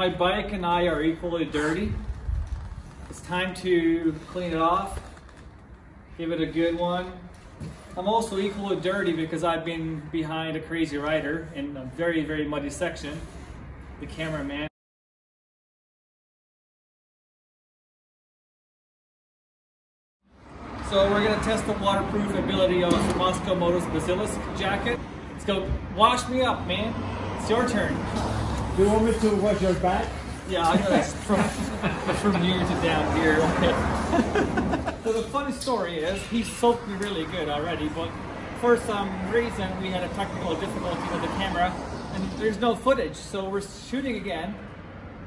my bike and I are equally dirty. It's time to clean it off, give it a good one. I'm also equally dirty because I've been behind a crazy rider in a very, very muddy section, the cameraman. So we're gonna test the waterproof ability of Mosko Motos Basilisk jacket. Let's go, wash me up, man. It's your turn. Do you want me to wash your back? Yeah, I know it's from, from here to down here. so the funny story is, he soaked me really good already, but for some reason we had a technical difficulty with the camera, and there's no footage, so we're shooting again.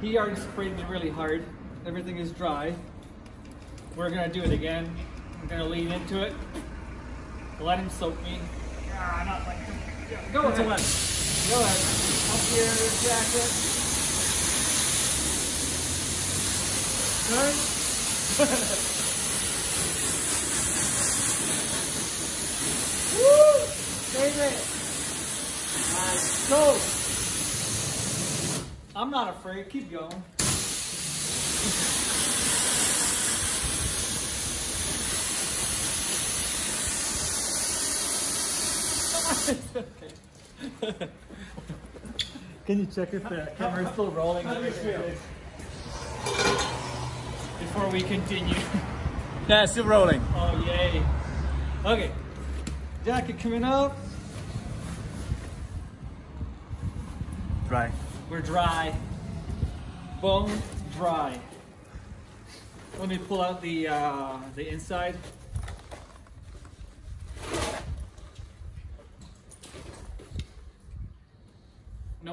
He already sprayed me really hard. Everything is dry. We're gonna do it again. I'm gonna lean into it. Let him soak me. Ah, not like Go ahead. Go ahead. Up your jacket. Good. Woo! Baby. Nice. Go. I'm not afraid. Keep going. Can you check if the camera's still rolling? Before we continue. Yeah, still rolling. Oh, yay. Okay. Jacket coming up. Dry. We're dry. Bone dry. Let me pull out the uh, the inside.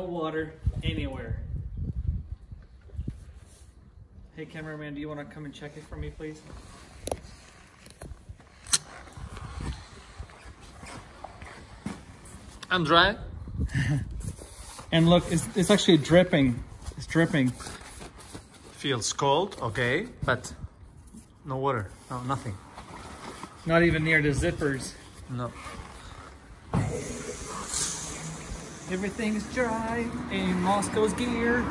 No water anywhere. Hey cameraman, do you want to come and check it for me, please? I'm dry. And look, it's, it's actually dripping. It's dripping. Feels cold, okay, but no water, no nothing. Not even near the zippers. No. Everything's dry in Mosko's gear.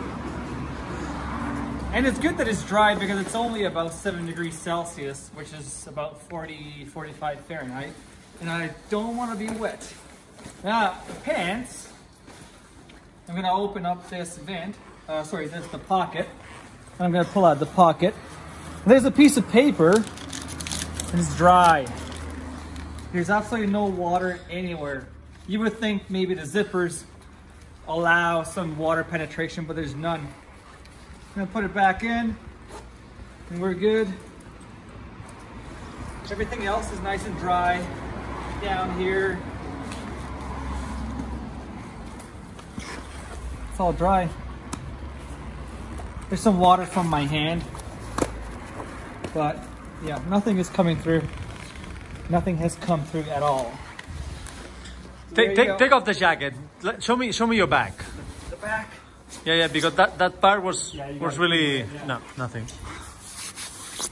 And it's good that it's dry because it's only about 7 degrees Celsius, which is about 40, 45 Fahrenheit. And I don't want to be wet. Now, pants, I'm going to open up this vent. Uh, sorry, this is the pocket. I'm going to pull out the pocket. There's a piece of paper, and it's dry. There's absolutely no water anywhere. You would think maybe the zippers allow some water penetration, but there's none. I'm gonna put it back in, and we're good. Everything else is nice and dry down here. It's all dry. There's some water from my hand, but yeah, nothing is coming through. Nothing has come through at all. Take take, take off the jacket. Let, show me show me your back. the back. Yeah, yeah, because that, that part was Yeah, was really yeah. no nothing.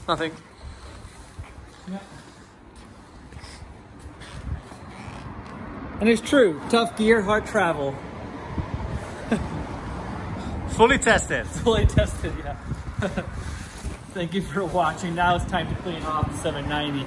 Nothing. Yeah. And it's true, tough gear, hard travel. Fully tested. Fully tested, yeah. Thank you for watching. Now it's time to clean off the 790.